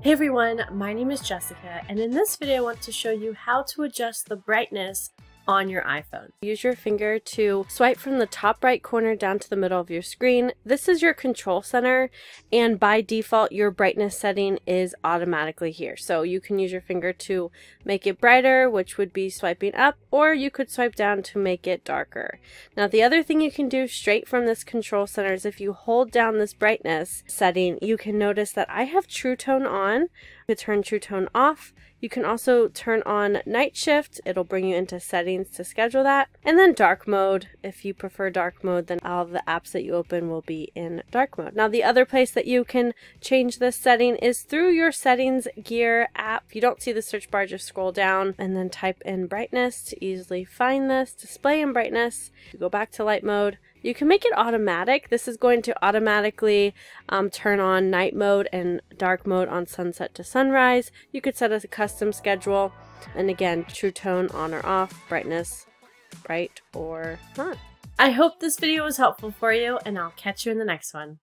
Hey everyone, my name is Jessica, and in this video I want to show you how to adjust the brightness on your iPhone. Use your finger to swipe from the top right corner down to the middle of your screen. This is your control center and by default your brightness setting is automatically here. So you can use your finger to make it brighter, which would be swiping up, or you could swipe down to make it darker. Now the other thing you can do straight from this control center is if you hold down this brightness setting, you can notice that I have True Tone on. To turn True Tone off, you can also turn on night shift. It'll bring you into settings to schedule that. And then dark mode. If you prefer dark mode, then all the apps that you open will be in dark mode. Now, the other place that you can change this setting is through your settings gear app. If you don't see the search bar, just scroll down and then type in brightness to easily find this. Display and brightness. You go back to light mode. You can make it automatic. This is going to automatically um, turn on night mode and dark mode on sunset to sunrise. You could set a custom schedule. And again, true tone on or off, brightness, bright or not. I hope this video was helpful for you and I'll catch you in the next one.